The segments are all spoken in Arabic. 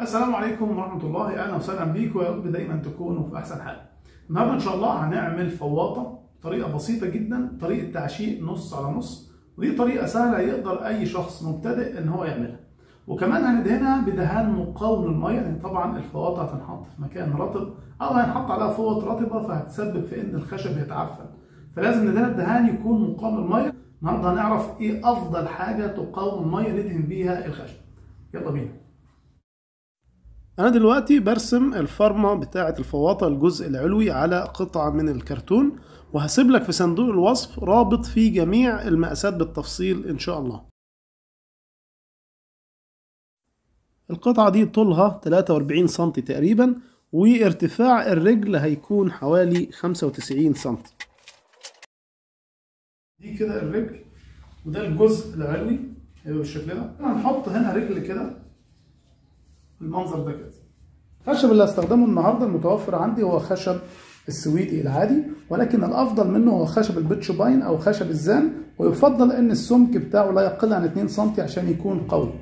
السلام عليكم ورحمة الله أهلا وسهلا بيكم ويا رب دايما تكونوا في أحسن حال. النهارده إن شاء الله هنعمل فواطة طريقة بسيطة جدا طريقة تعشيق نص على نص ودي طريقة سهلة يقدر أي شخص مبتدئ إن هو يعملها. وكمان هندهنها بدهان مقاوم للمية لأن طبعا الفواطة هتنحط في مكان رطب أو هينحط عليها فوط رطبة فهتسبب في إن الخشب يتعفن. فلازم ندهن الدهان يكون مقاوم للمية. النهارده هنعرف إيه أفضل حاجة تقاوم المية ندهن بيها الخشب. يلا بينا. أنا دلوقتي برسم الفرمة بتاعة الفواطة الجزء العلوي على قطعة من الكرتون وهسيب لك في صندوق الوصف رابط فيه جميع المقاسات بالتفصيل إن شاء الله. القطعة دي طولها 43 سم تقريبا وارتفاع الرجل هيكون حوالي 95 سم دي كده الرجل وده الجزء العلوي هيبقى بالشكل ده. هنحط هنا رجل كده. بالمنظر ده كده. الخشب اللي هستخدمه النهارده المتوفر عندي هو خشب السويدي العادي ولكن الأفضل منه هو خشب البيتش باين أو خشب الزان ويفضل إن السمك بتاعه لا يقل عن 2 سم عشان يكون قوي.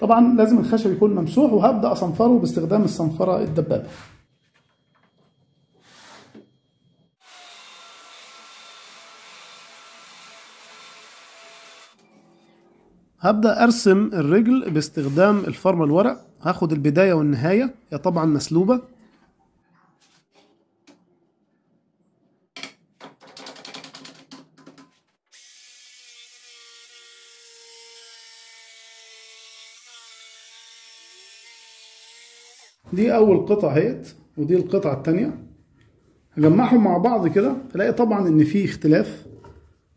طبعا لازم الخشب يكون ممسوح وهبدأ أصنفره باستخدام الصنفرة الدبابة. هبدأ أرسم الرجل باستخدام الفرمة الورق. هاخد البداية والنهاية هي طبعا مسلوبة. دي أول قطعة أهيت ودي القطعة التانية. هجمعهم مع بعض كده الاقي طبعا إن في اختلاف.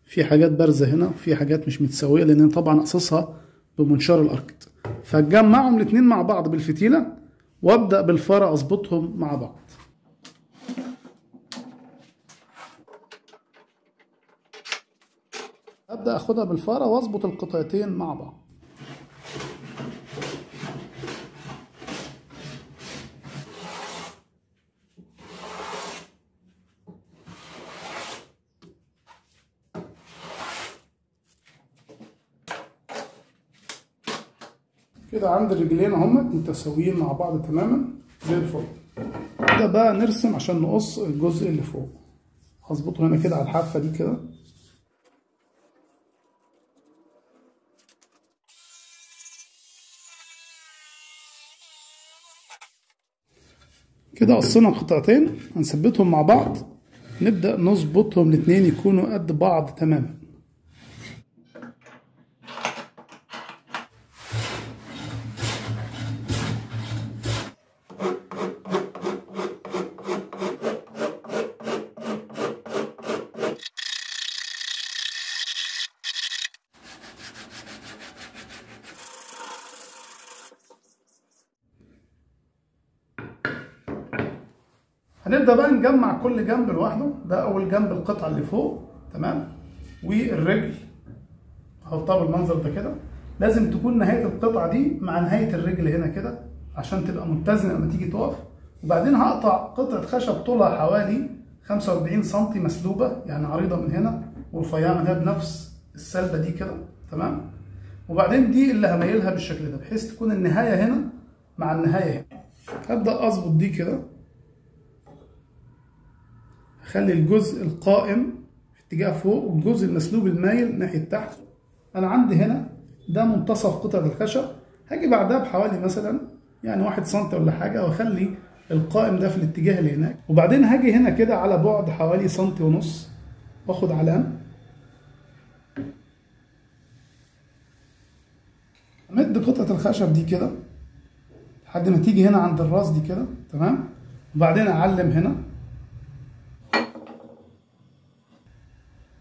في حاجات بارزة هنا وفي حاجات مش متساوية لأن طبعا قصصها بمنشار الاركت فهجمعهم الاثنين مع بعض بالفتيلة وأبدأ بالفاره أظبطهم مع بعض. أبدأ أخدها بالفاره وأظبط القطعتين مع بعض. كده عند الرجلين اهم متساويين مع بعض تماما زي الفل. كده بقى نرسم عشان نقص الجزء اللي فوق. هظبطه هنا كده على الحافة دي كده. كده قصينا القطعتين هنثبتهم مع بعض. نبدأ نظبطهم الاتنين يكونوا قد بعض تماما. هنبدا بقى نجمع كل جنب لوحده. ده أول جنب القطعة اللي فوق تمام؟ والرجل. هحطها بالمنظر ده كده. لازم تكون نهاية القطعة دي مع نهاية الرجل هنا كده عشان تبقى متزنة لما تيجي تقف. وبعدين هقطع قطعة خشب طولها حوالي 45 سم مسلوبة يعني عريضة من هنا ورفيعة من هنا بنفس السلبة دي كده تمام؟ وبعدين دي اللي هميلها بالشكل ده بحيث تكون النهاية هنا مع النهاية هنا. هبدأ أظبط دي كده. خلي الجزء القائم في اتجاه فوق والجزء المسلوب المايل ناحية تحت. أنا عندي هنا ده منتصف قطعة الخشب. هاجي بعدها بحوالي مثلا يعني واحد سنتي ولا حاجة وأخلي القائم ده في الاتجاه اللي هناك. وبعدين هاجي هنا كده على بعد حوالي سنتي ونص وآخد علام امد قطعة الخشب دي كده لحد ما تيجي هنا عند الراس دي كده تمام؟ وبعدين أعلم هنا.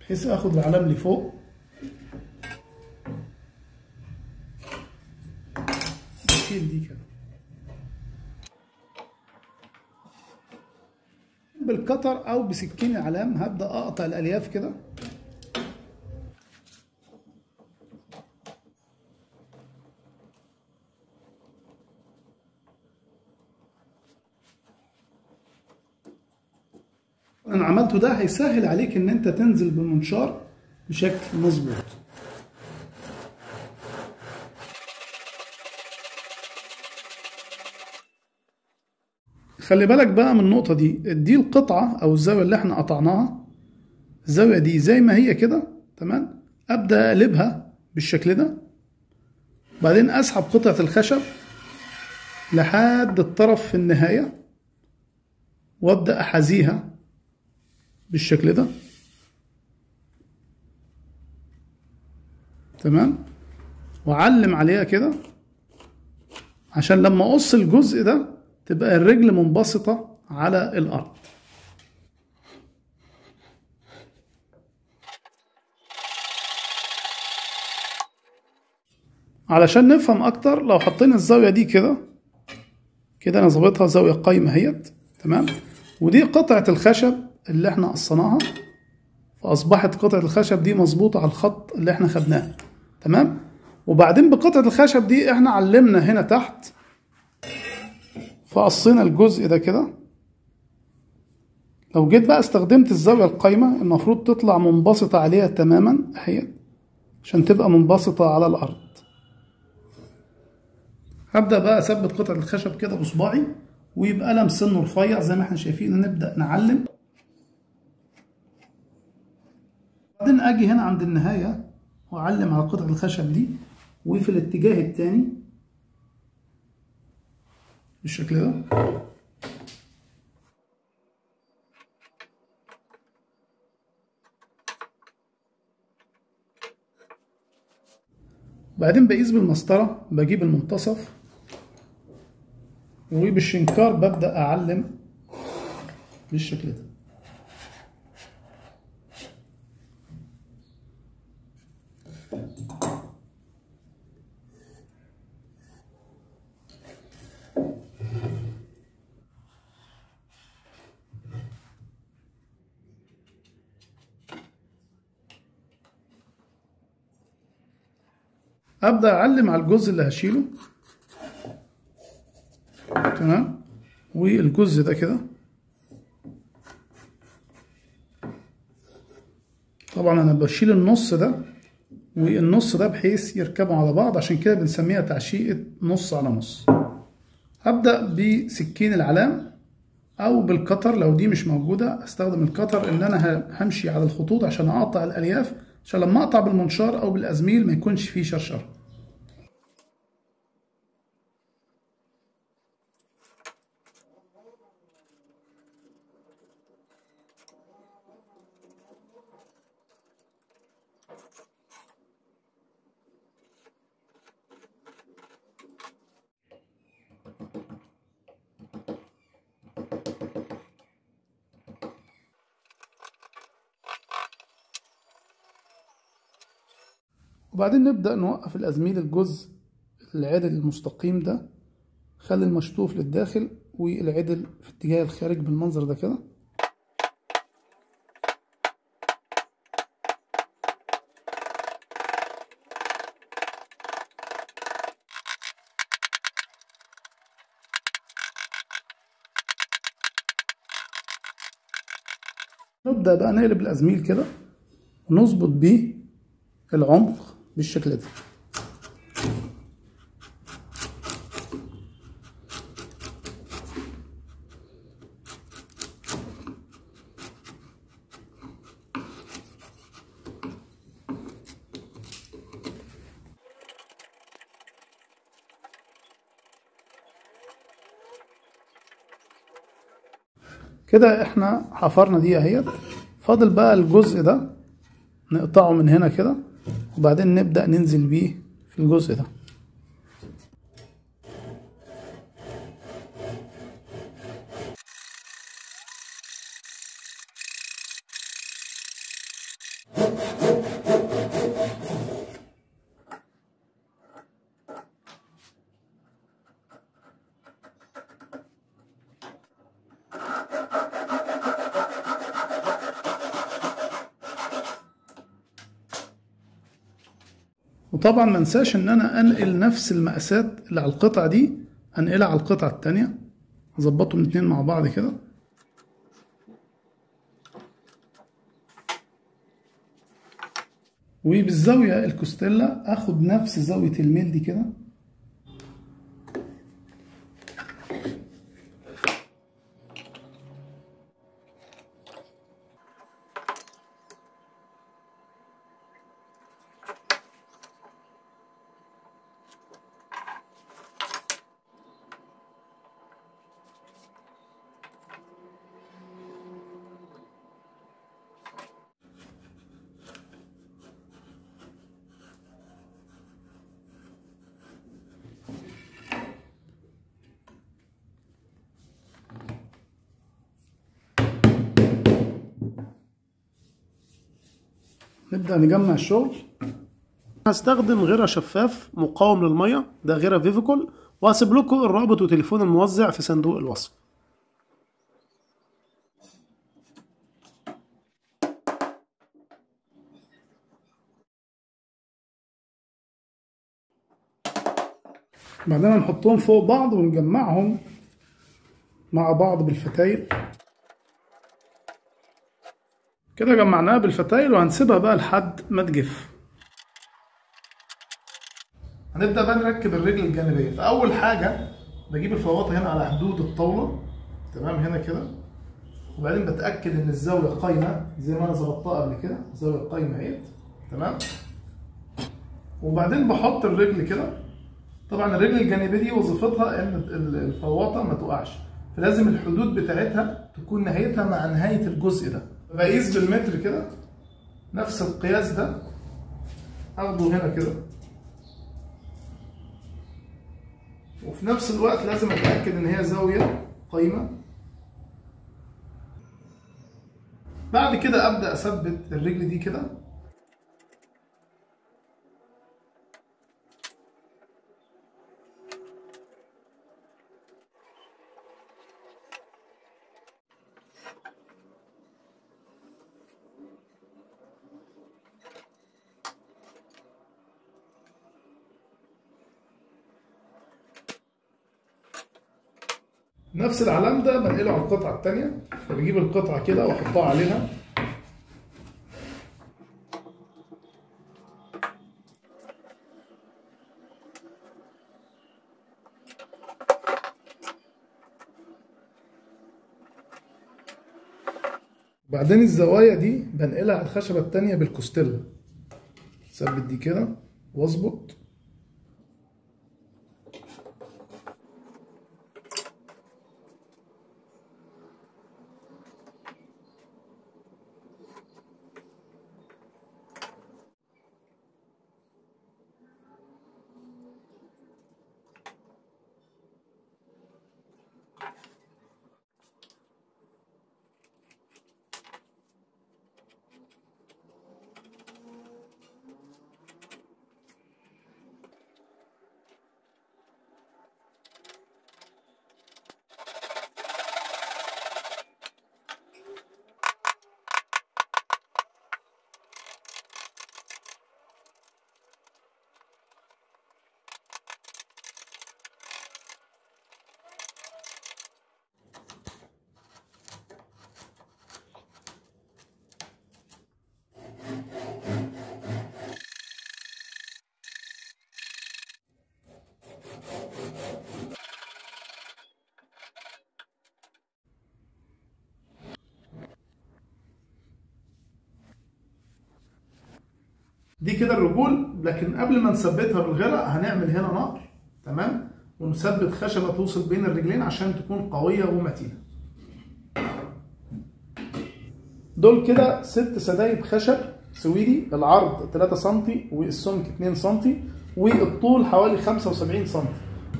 بحيث اخد العلام اللي فوق. اشيل دي كده. بالقطر أو بسكين العلام هبدأ أقطع الألياف كده. أنا عملته ده هيسهل عليك إن أنت تنزل بالمنشار بشكل مظبوط. خلي بالك بقى من النقطة دي. دي القطعة أو الزاوية اللي إحنا قطعناها. الزاوية دي زي ما هي كده تمام؟ أبدأ أقلبها بالشكل ده. بعدين أسحب قطعة الخشب لحد الطرف في النهاية وأبدأ أحذيها بالشكل ده. تمام؟ وأعلم عليها كده عشان لما أقص الجزء ده تبقى الرجل منبسطة على الأرض. علشان نفهم أكتر لو حطينا الزاوية دي كده كده أنا ظابطها زاوية قايمة أهيت. تمام؟ ودي قطعة الخشب. اللي إحنا قصيناها فأصبحت قطعة الخشب دي مظبوطة على الخط اللي إحنا خدناه. تمام؟ وبعدين بقطعة الخشب دي إحنا علمنا هنا تحت فقصينا الجزء ده كده. لو جيت بقى استخدمت الزاوية القايمة المفروض تطلع منبسطة عليها تماما أهي عشان تبقى منبسطة على الأرض. هبدأ بقى أثبت قطعة الخشب كده بصباعي ويبقى قلم سنه رفيع زي ما إحنا شايفين. نبدأ نعلم. بعدين أجي هنا عند النهاية وأعلم على قطعة الخشب دي وفي الاتجاه التاني. بالشكل ده. بعدين بقيس بالمسطرة بجيب المنتصف وبالشنكار ببدأ أعلم بالشكل ده. أبدأ أعلم على الجزء اللي هشيله. تمام؟ والجزء ده كده. طبعا أنا بشيل النص ده والنص ده بحيث يركبوا على بعض عشان كده بنسميها تعشيقة نص على نص. هبدأ بسكين العلام أو بالقطر لو دي مش موجودة أستخدم القطر إن أنا همشي على الخطوط عشان أقطع الألياف عشان لما أقطع بالمنشار أو بالأزميل ما يكونش فيه شرشرة. وبعدين نبدأ نوقف الأزميل الجزء العدل المستقيم ده خلي المشطوف للداخل والعدل في اتجاه الخارج بالمنظر ده كده. نبدأ بقى نقلب الأزميل كده ونظبط بيه العمق بالشكل ده. كده إحنا حفرنا دي اهيت. فاضل بقى الجزء ده نقطعه من هنا كده. وبعدين نبدأ ننزل بيه في الجزء ده. وطبعا ما انساش إن أنا أنقل نفس المقاسات اللي على القطعة دي أنقلها على القطعة التانية. أظبطهم الاتنين مع بعض كده. وبالزاوية الكوستيلا أخد نفس زاوية الميل دي كده. نبدأ نجمع الشغل. هستخدم غرا شفاف مقاوم للمية ده غرا فيفيكول وهسيب لكم الرابط وتليفون الموزع في صندوق الوصف. بعدين هنحطهم فوق بعض ونجمعهم مع بعض بالفتايل. كده جمعناها بالفتايل وهنسيبها بقى لحد ما تجف. هنبدأ بقى نركب الرجل الجانبية. فأول حاجة بجيب الفواطة هنا على حدود الطاولة. تمام؟ هنا كده. وبعدين بتأكد إن الزاوية قايمة زي ما أنا ظبطتها قبل كده. الزاوية قايمة أهيت. تمام؟ وبعدين بحط الرجل كده. طبعا الرجل الجانبية دي وظيفتها إن الفواطة ما تقعش فلازم الحدود بتاعتها تكون نهايتها مع نهاية الجزء ده. بقيس بالمتر كده نفس القياس ده اخده هنا كده. وفي نفس الوقت لازم أتأكد إن هي زاوية قايمة. بعد كده أبدأ أثبت الرجل دي كده. نفس العلام ده بنقله على القطعة التانية. فبجيب القطعة كده وأحطها عليها. بعدين الزوايا دي بنقلها على الخشبة التانية بالكوستيلا. ثبت دي كده. واظبط. دي كده الرجول لكن قبل ما نثبتها بالغرق هنعمل هنا نقر تمام؟ ونثبت خشبة توصل بين الرجلين عشان تكون قوية ومتينة. دول كده ست سدايب خشب سويدي العرض 3 سم والسمك 2 سم والطول حوالي 75 سم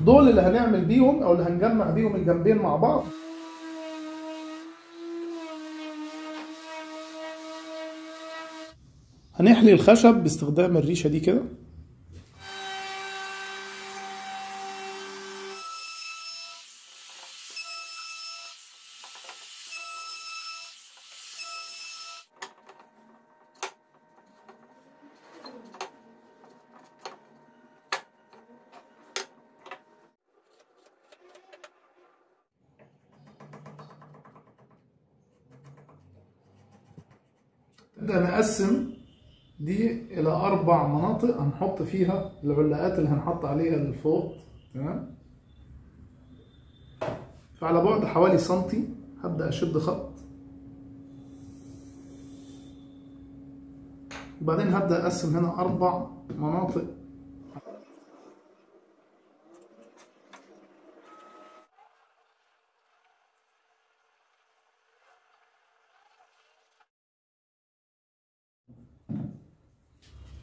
دول اللي هنعمل بيهم أو اللي هنجمع بيهم الجنبين مع بعض. هنحلي الخشب باستخدام الريشة دي كده. نبدأ نقسم دي إلى أربع مناطق هنحط فيها العلاقات اللي هنحط عليها الفوط تمام؟ فعلى بعد حوالي سنتي هبدأ أشد خط. وبعدين هبدأ أقسم هنا أربع مناطق.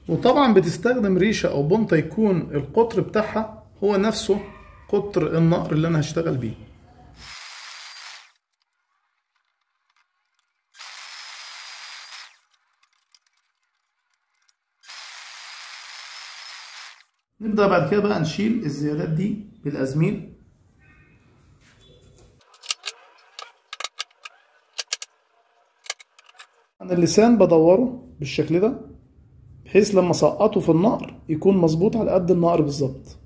وطبعا بتستخدم ريشة أو بنطة يكون القطر بتاعها هو نفسه قطر النقر اللي أنا هشتغل بيه. نبدأ بعد كده بقى نشيل الزيادات دي بالأزميل. أنا اللسان بدوره بالشكل ده. بحيث لما اسقطه في النقر يكون مظبوط على قد النقر بالظبط.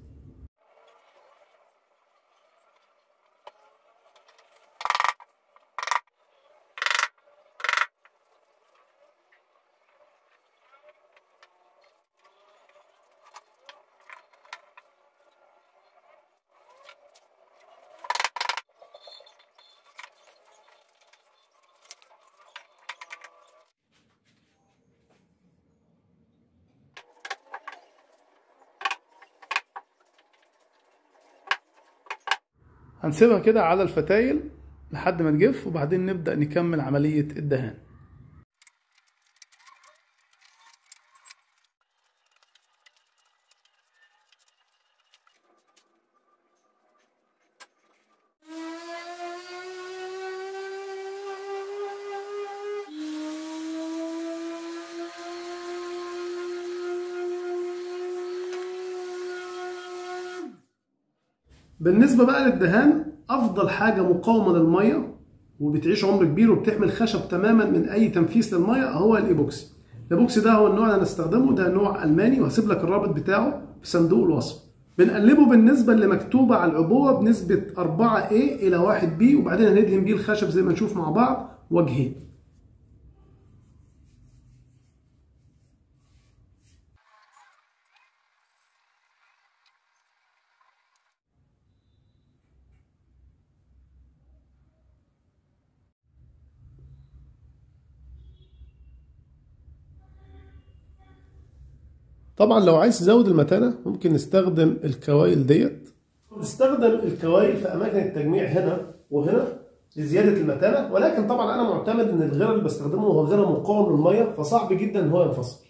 هنسيبها كده على الفتايل لحد ما تجف وبعدين نبدأ نكمل عملية الدهان. بالنسبة بقى للدهان أفضل حاجة مقاومة للمية وبتعيش عمر كبير وبتحمي الخشب تماما من أي تنفيذ للمية هو الإيبوكسي. الإيبوكسي ده هو النوع اللي هنستخدمه ده نوع ألماني وهسيب لك الرابط بتاعه في صندوق الوصف. بنقلبه بالنسبة اللي مكتوبة على العبوة بنسبة 4A إلى 1B وبعدين هندهن بيه الخشب زي ما نشوف مع بعض وجهين. طبعا لو عايز تزود المتانة ممكن نستخدم الكوايل ديت. نستخدم الكوايل في أماكن التجميع هنا وهنا لزيادة المتانة ولكن طبعا أنا معتمد إن الغرا اللي بستخدمه هو غرا مقاوم للمية فصعب جدا إن هو ينفصل.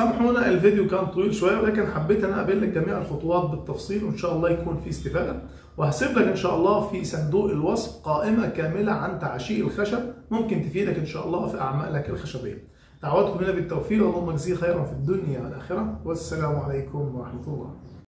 سامحونا الفيديو كان طويل شوية ولكن حبيت أنا أقابل لك جميع الخطوات بالتفصيل وإن شاء الله يكون في استفادة وهسيب لك إن شاء الله في صندوق الوصف قائمة كاملة عن تعشيق الخشب ممكن تفيدك إن شاء الله في أعمالك الخشبية. دعواتكم لنا بالتوفيق اللهم اجزيه خيرا في الدنيا والآخرة والسلام عليكم ورحمة الله.